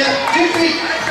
Yeah, two feet.